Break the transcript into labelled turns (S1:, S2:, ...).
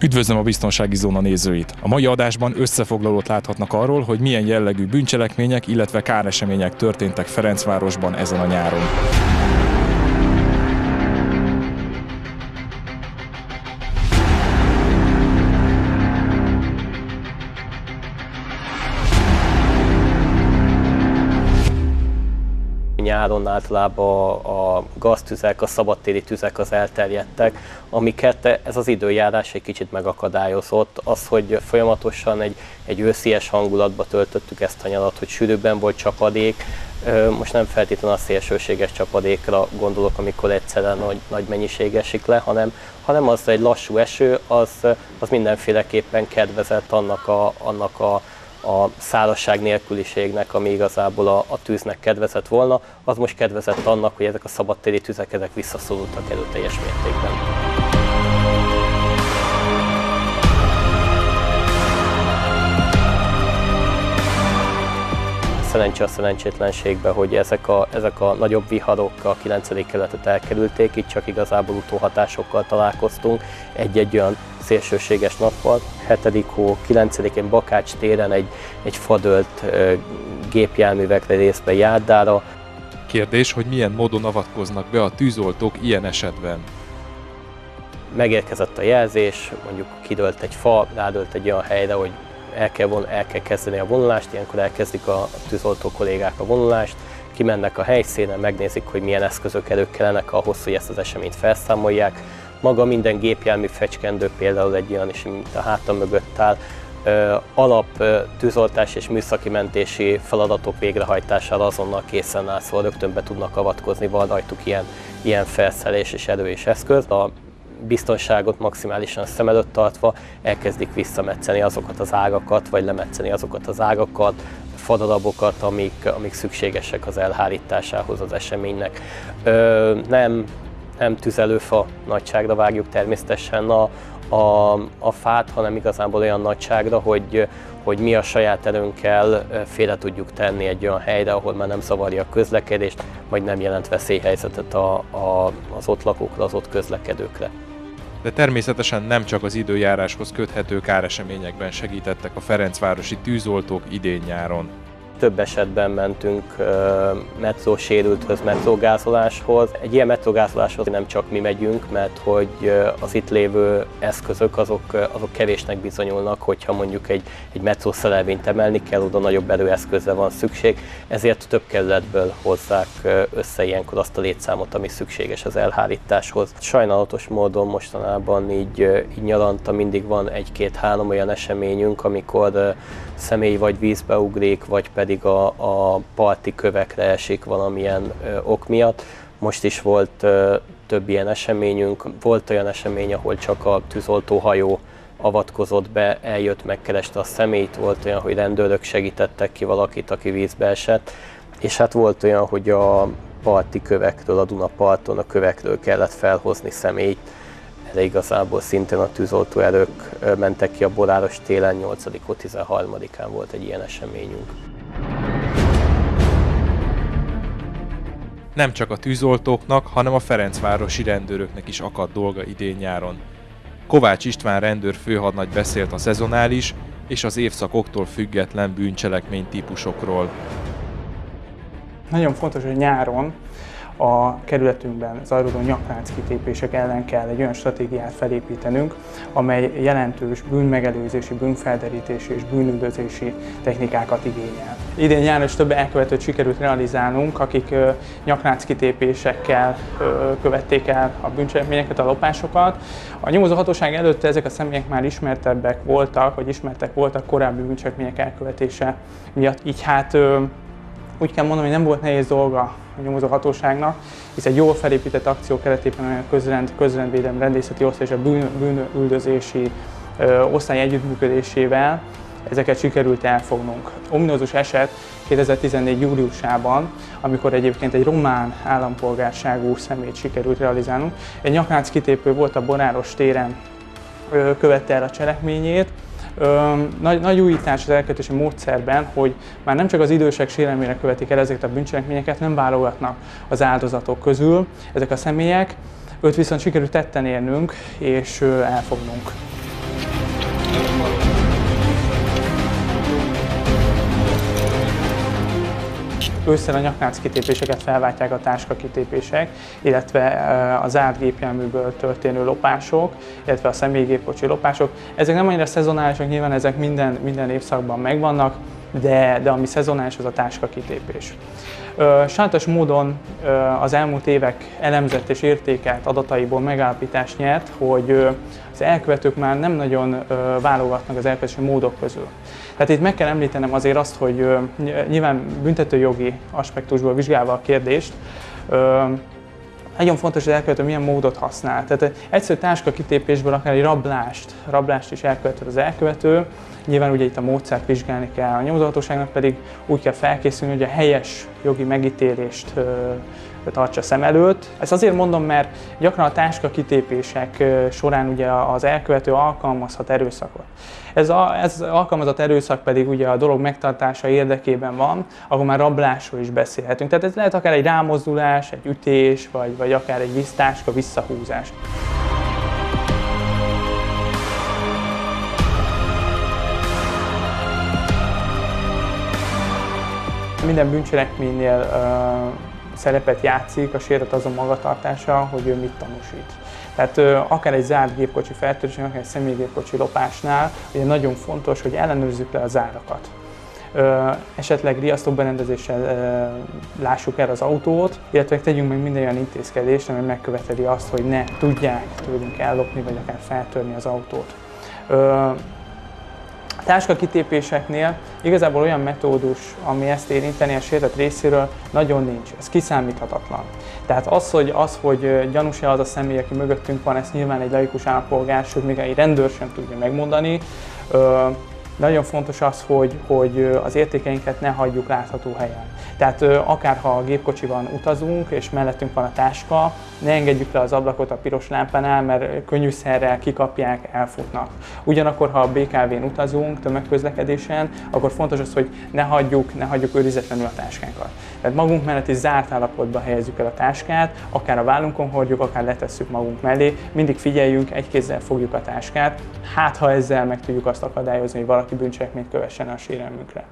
S1: Üdvözlöm a Biztonsági Zóna nézőit! A mai adásban összefoglalót láthatnak arról, hogy milyen jellegű bűncselekmények, illetve káresemények történtek Ferencvárosban ezen a nyáron.
S2: Nyáron általában a gaztüzek, a szabadtéri tüzek az elterjedtek, amiket ez az időjárás egy kicsit megakadályozott. Az, hogy folyamatosan egy, egy őszies hangulatba töltöttük ezt a nyarat, hogy sűrűbben volt csapadék, most nem feltétlenül a szélsőséges csapadékra gondolok, amikor egyszerűen nagy, nagy mennyiség esik le, hanem, hanem az egy lassú eső, az, az mindenféleképpen kedvezett annak a, annak a a szárazság nélküliségnek, ami igazából a, a tűznek kedvezett volna, az most kedvezett annak, hogy ezek a szabadtéri tüzek ezek visszaszorultak erőteljes mértékben. Szerencse a szerencsétlenségbe, hogy ezek a, ezek a nagyobb viharok a 9. keletet elkerülték, itt csak igazából utóhatásokkal találkoztunk, egy-egy olyan szélsőséges nappal. 7. hó 9-én Bakács téren egy, egy fadölt gépjárművekre részbe járdára.
S1: Kérdés, hogy milyen módon avatkoznak be a tűzoltók ilyen esetben?
S2: Megérkezett a jelzés, mondjuk kidőlt egy fa, rádölt egy olyan helyre, hogy el kell, von, el kell kezdeni a vonulást, ilyenkor elkezdik a tűzoltó kollégák a vonulást, kimennek a helyszínen, megnézik, hogy milyen eszközök előkellenek ahhoz, hogy ezt az eseményt felszámolják. Maga minden gépjármű fecskendő például egy olyan is, mint a hátam mögött áll, alap tűzoltás és műszaki mentési feladatok végrehajtására azonnal készen áll, szóval rögtön be tudnak avatkozni, van rajtuk ilyen, ilyen felszerelés és erő és eszköz. A biztonságot maximálisan szem előtt tartva elkezdik visszametszeni azokat az ágakat, vagy lemetszeni azokat az ágakat, fadarabokat, amik, amik szükségesek az elhárításához az eseménynek. Ö, nem, nem tüzelőfa nagyságra vágjuk természetesen a, a, a fát, hanem igazából olyan nagyságra, hogy, hogy mi a saját erőnkkel félre tudjuk tenni egy olyan helyre, ahol már nem zavarja a közlekedést, vagy nem jelent veszélyhelyzetet a, a, az ott lakókra, az ott közlekedőkre
S1: de természetesen nem csak az időjáráshoz köthető káreseményekben segítettek a Ferencvárosi tűzoltók idén-nyáron.
S2: Több esetben mentünk metrósérülthöz, metrógázoláshoz. Egy ilyen metrógázoláshoz nem csak mi megyünk, mert hogy az itt lévő eszközök azok, azok kevésnek bizonyulnak, hogyha mondjuk egy, egy metrószerelvényt emelni kell, oda nagyobb erőeszközre van szükség, ezért több kerületből hozzák össze ilyenkor azt a létszámot, ami szükséges az elhárításhoz. Sajnálatos módon mostanában így, így nyaranta mindig van egy-két-három olyan eseményünk, amikor személy vagy vízbe ugrik, vagy pedig a, a parti kövekre esik valamilyen ö, ok miatt. Most is volt ö, több ilyen eseményünk. Volt olyan esemény, ahol csak a tűzoltóhajó avatkozott be, eljött, megkereste a személyt, volt olyan, hogy rendőrök segítettek ki valakit, aki vízbe esett, és hát volt olyan, hogy a parti kövekről, a Dunaparton a kövekről kellett felhozni személyt, de igazából szintén a tűzoltó erők mentek ki a Boráros télen, 8 13-án volt egy ilyen eseményünk.
S1: Nem csak a tűzoltóknak, hanem a Ferencvárosi rendőröknek is akadt dolga idén-nyáron. Kovács István rendőr főhadnagy beszélt a szezonális és az évszakoktól független bűncselekmény típusokról.
S3: Nagyon fontos, hogy nyáron a kerületünkben zajlódó kitépések ellen kell egy olyan stratégiát felépítenünk, amely jelentős bűnmegelőzési, bűnfelderítési és bűnüldözési technikákat igényel. Idén nyáron is több elkövetőt sikerült realizálnunk, akik kitépésekkel követték el a bűncselekményeket, a lopásokat. A nyomozó hatóság előtte ezek a személyek már ismertebbek voltak, vagy ismertek voltak korábbi bűncselekmények elkövetése miatt. Így hát úgy kell mondanom, hogy nem volt nehéz dolga nyomozó hatóságnak, hisz egy jól felépített akció keretében a közrend, közrendvédelmi rendészeti osztály és a bűn, bűnüldözési ö, osztály együttműködésével ezeket sikerült elfognunk. Ominózus eset 2014. júliusában, amikor egyébként egy román állampolgárságú szemét sikerült realizálnunk. Egy nyakánc kitépő volt a Bonáros téren, követte el a cselekményét, nagy, nagy újítás az elkövetési módszerben, hogy már nem csak az idősek sérelmére követik el ezeket a bűncselekményeket, nem válogatnak az áldozatok közül ezek a személyek, őt viszont sikerült tetten érnünk és elfognunk. Ősszel a nyaknác kitépéseket felváltják a táska kitépések, illetve a zárt gépjárműből történő lopások, illetve a személygépkocsi lopások. Ezek nem annyira szezonálisak, nyilván ezek minden, minden évszakban megvannak, de, de ami szezonális, az a táska kitépés. Sajátos módon az elmúlt évek elemzett és értékelt adataiból megállapítást nyert, hogy az elkövetők már nem nagyon válogatnak az elkövetési módok közül. Tehát itt meg kell említenem azért azt, hogy nyilván büntetőjogi aspektusból vizsgálva a kérdést, nagyon fontos, hogy elkövető milyen módot használ. Tehát egyszerű táska kitépésből akár egy rablást, rablást is elkövetett az elkövető, Nyilván ugye itt a módszert vizsgálni kell, a nyomozhatóságnak pedig úgy kell felkészülni, hogy a helyes jogi megítélést tartsa szem előtt. Ezt azért mondom, mert gyakran a táska kitépések során ugye az elkövető alkalmazhat erőszakot. Ez, a, ez alkalmazott erőszak pedig ugye a dolog megtartása érdekében van, akkor már rablásról is beszélhetünk. Tehát ez lehet akár egy rámozdulás, egy ütés, vagy, vagy akár egy vissztáska visszahúzás. Minden bűncselekménynél uh, szerepet játszik a sérült azon magatartása, hogy ő mit tanúsít. Tehát akár egy zárt gépkocsi fertőzésnél, akár egy személygépkocsi lopásnál, ugye nagyon fontos, hogy ellenőrizzük le a zárakat. Uh, esetleg riasztóberendezéssel uh, lássuk el az autót, illetve tegyünk meg minden olyan intézkedést, ami megköveteli azt, hogy ne tudják tőlünk ellopni, vagy akár feltörni az autót. Uh, táska kitépéseknél igazából olyan metódus, ami ezt érinteni a sértett részéről, nagyon nincs. Ez kiszámíthatatlan. Tehát az, hogy, az, hogy gyanús-e az a személy, aki mögöttünk van, ezt nyilván egy laikus állampolgár, sőt még egy rendőr sem tudja megmondani. Nagyon fontos az, hogy, hogy az értékeinket ne hagyjuk látható helyen. Tehát akár ha a gépkocsiban utazunk, és mellettünk van a táska, ne engedjük le az ablakot a piros lámpánál, mert könnyűszerrel kikapják, elfutnak. Ugyanakkor, ha a BKV-n utazunk, tömegközlekedésen, akkor fontos az, hogy ne hagyjuk, ne hagyjuk őrizetlenül a táskánkat. Tehát magunk mellett is zárt állapotba helyezzük el a táskát, akár a vállunkon hordjuk, akár letesszük magunk mellé, mindig figyeljünk, egy kézzel fogjuk a táskát, hát ha ezzel meg tudjuk azt akadályozni, hogy valaki bűncselekményt kövessen a sérelmünkre.